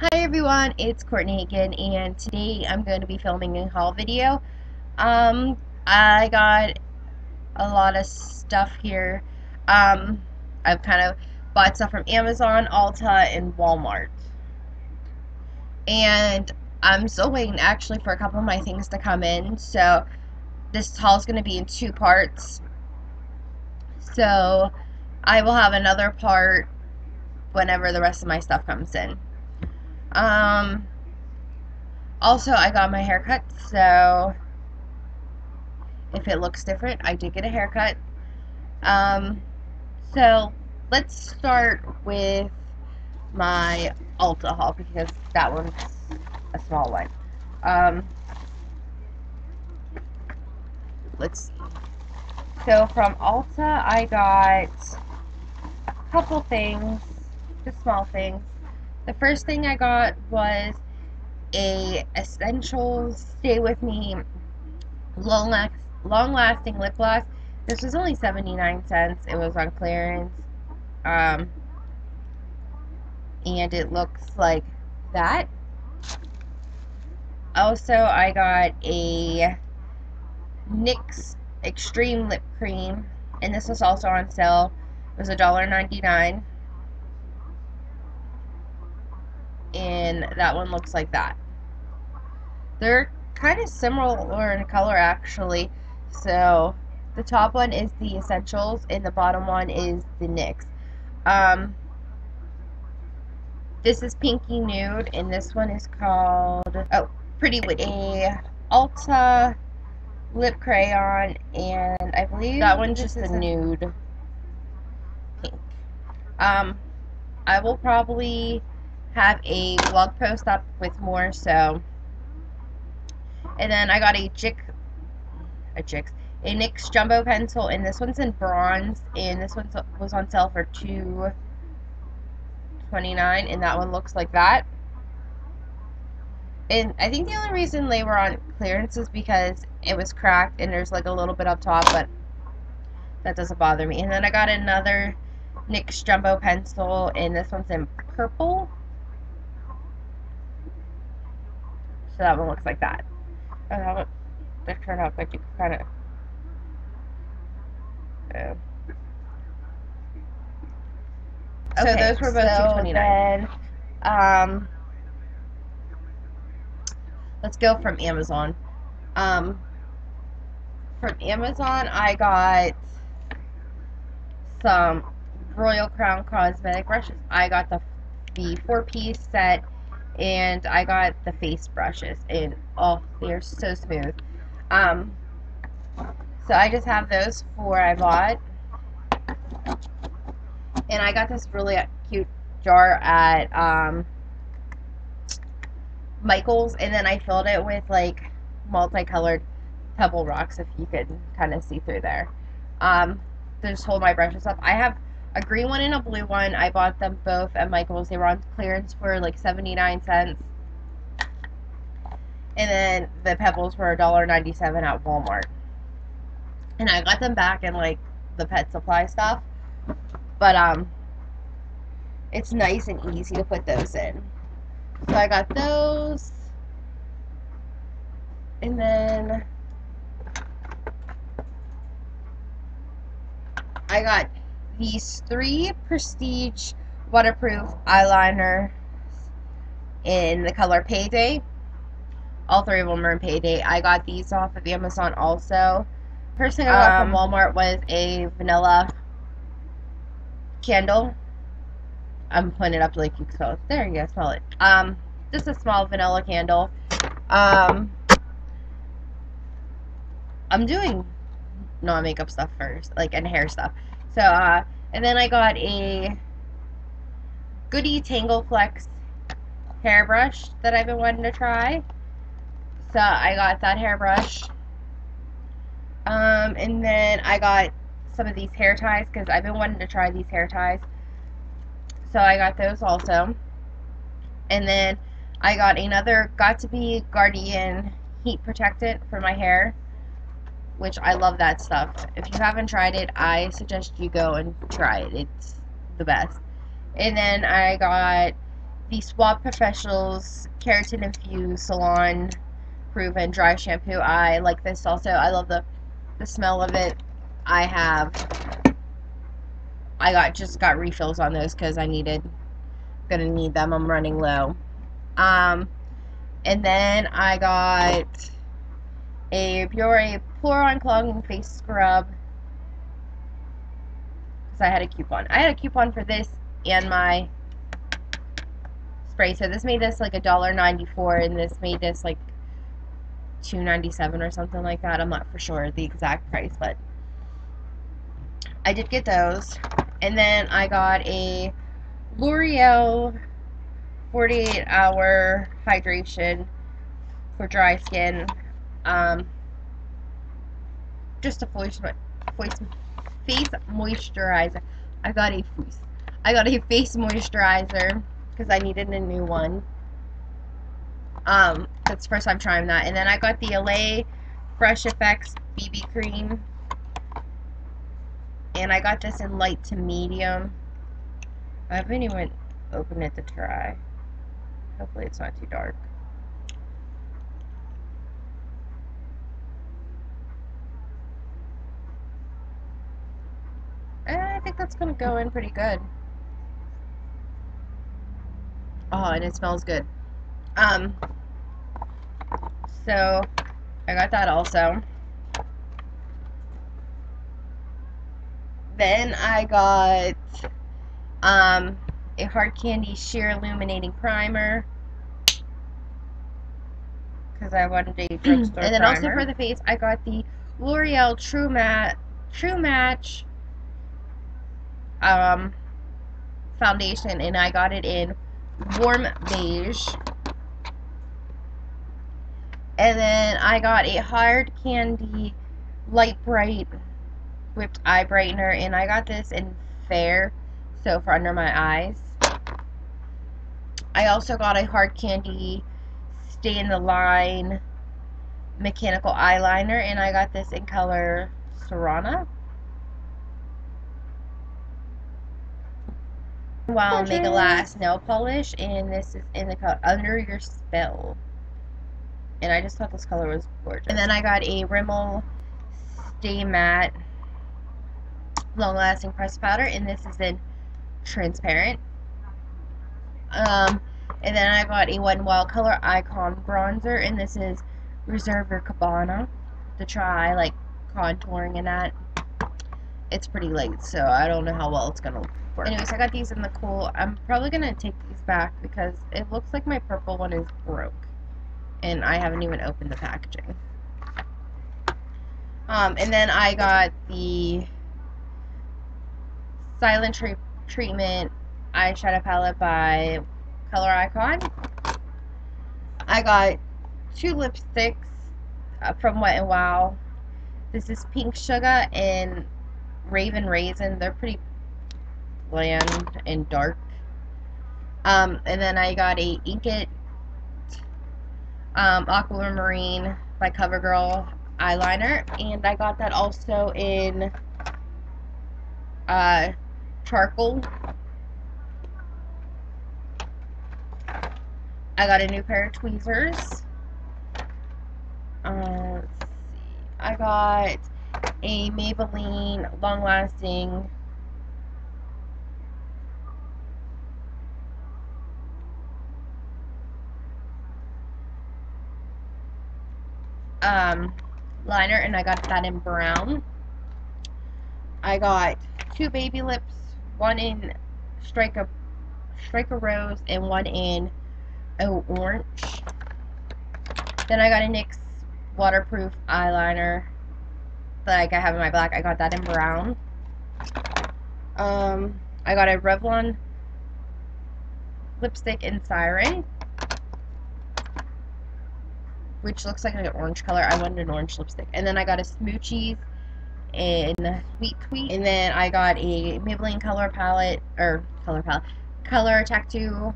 Hi everyone, it's Courtney again, and today I'm going to be filming a haul video. Um, I got a lot of stuff here. Um, I've kind of bought stuff from Amazon, Ulta, and Walmart. And I'm still waiting actually for a couple of my things to come in, so this haul is going to be in two parts. So, I will have another part whenever the rest of my stuff comes in. Um, also, I got my haircut, so if it looks different, I did get a haircut. Um, so let's start with my Ulta haul because that one's a small one. Um, let's see. So from Ulta, I got a couple things, just small things. The first thing I got was a Essentials Stay With Me long, last, long lasting lip gloss. This was only 79 cents. It was on clearance. Um, and it looks like that. Also, I got a NYX Extreme Lip Cream, and this was also on sale. It was $1.99. and that one looks like that. They're kind of similar in color actually. So the top one is the Essentials and the bottom one is the NYX. Um, this is Pinky Nude and this one is called, oh, Pretty Witchy. A Ulta lip crayon and I believe that one's just the nude pink. Um, I will probably have a blog post up with more, so. And then I got a Jick, a Jix, a NYX Jumbo Pencil, and this one's in bronze, and this one was on sale for two twenty nine, and that one looks like that. And I think the only reason they were on clearance is because it was cracked, and there's like a little bit up top, but that doesn't bother me. And then I got another NYX Jumbo Pencil, and this one's in purple. So that one looks like that. And that one, they turn out like you kind of. Uh, so okay, those were both so 229 um, let's go from Amazon. Um, from Amazon, I got some Royal Crown Cosmetic brushes. I got the the four piece set and I got the face brushes and oh they're so smooth. Um so I just have those four I bought. And I got this really cute jar at um Michael's and then I filled it with like multicolored pebble rocks if you could kind of see through there. Um to just hold my brushes up. I have a green one and a blue one. I bought them both at Michael's. They were on clearance for like 79 cents. And then the pebbles were $1.97 at Walmart. And I got them back in like the pet supply stuff. But um it's nice and easy to put those in. So I got those. And then I got these three Prestige waterproof eyeliner in the color Payday. All three of them are in Payday. I got these off of Amazon also. First thing I got um, from Walmart was a vanilla candle. I'm putting it up like you can smell it. There you go, smell it. Um, just a small vanilla candle. Um, I'm doing non-makeup stuff first, like, and hair stuff. So, uh, and then I got a Goody Tangle Flex hairbrush that I've been wanting to try. So I got that hairbrush. Um, and then I got some of these hair ties because I've been wanting to try these hair ties. So I got those also. And then I got another Got2b Guardian heat protectant for my hair which I love that stuff. If you haven't tried it, I suggest you go and try it. It's the best. And then I got the Suave Professionals Keratin Infused Salon Proven Dry Shampoo. I like this also. I love the, the smell of it. I have, I got just got refills on those because I needed, gonna need them. I'm running low. Um, and then I got a Biore Pore Unclogging Face Scrub because I had a coupon. I had a coupon for this and my spray. So this made this like a dollar ninety four, and this made this like two ninety seven or something like that. I'm not for sure the exact price, but I did get those. And then I got a L'Oreal 48 hour hydration for dry skin. Um, just a face, moisturizer. I got a face. I got a face moisturizer because I needed a new one. Um, that's the first time I'm trying that. And then I got the LA Fresh Effects BB Cream. And I got this in light to medium. I haven't even opened it to try. Hopefully it's not too dark. I think that's going to go in pretty good. Oh, and it smells good. Um, so, I got that also. Then I got, um, a Hard Candy Sheer Illuminating Primer. Because I wanted a drugstore And then primer. also for the face, I got the L'Oreal True Matte, True Match, um, foundation. And I got it in warm beige. And then I got a hard candy light bright whipped eye brightener and I got this in fair so for under my eyes I also got a hard candy stay in the line mechanical eyeliner and I got this in color Serrana Wow, MegaLast nail polish, and this is in the color Under Your Spell. And I just thought this color was gorgeous. And then I got a Rimmel Stay Matte Long Lasting Pressed Powder, and this is in transparent. Um, and then I got a Wet n Wild Color Icon Bronzer, and this is Reserve Your Cabana to try, like, contouring and that. It's pretty late, so I don't know how well it's gonna Anyways, I got these in the cool. I'm probably gonna take these back because it looks like my purple one is broke. And I haven't even opened the packaging. Um, and then I got the Silent tre Treatment eyeshadow palette by Color Icon. I got two lipsticks uh, from Wet n Wild. This is Pink Sugar and Raven Raisin. They're pretty bland and dark. Um, and then I got a Ink It um, Aquamarine by CoverGirl eyeliner. And I got that also in uh, charcoal. I got a new pair of tweezers. Uh, let's see. I got a Maybelline long lasting um, liner and I got that in brown. I got two baby lips, one in strike a strike a rose and one in oh orange. Then I got a NYX waterproof eyeliner like I have in my black. I got that in brown. Um, I got a Revlon lipstick in Siren which looks like an orange color. I wanted an orange lipstick. And then I got a Smoochies in Sweet Tweet. And then I got a Maybelline color palette, or color palette, color tattoo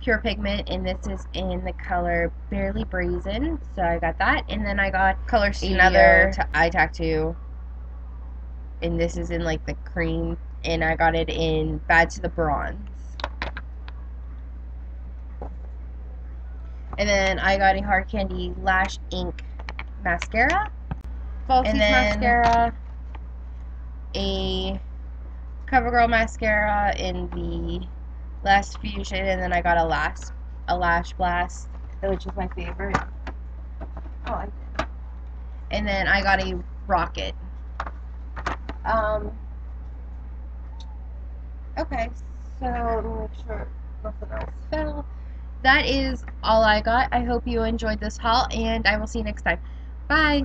pure pigment. And this is in the color barely brazen. So i got that. And then i got color Studio. another eye tattoo. And this is in like the cream. And i got it in bad to the bronze And then I got a Hard Candy Lash Ink mascara. Falsies And then- mascara. A CoverGirl mascara in the Last Fusion, and then I got a lash a Lash Blast, which is my favorite. Oh, I And then I got a Rocket. Um. Okay, so let me make sure nothing else fell. That is all I got. I hope you enjoyed this haul, and I will see you next time. Bye.